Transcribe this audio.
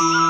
you.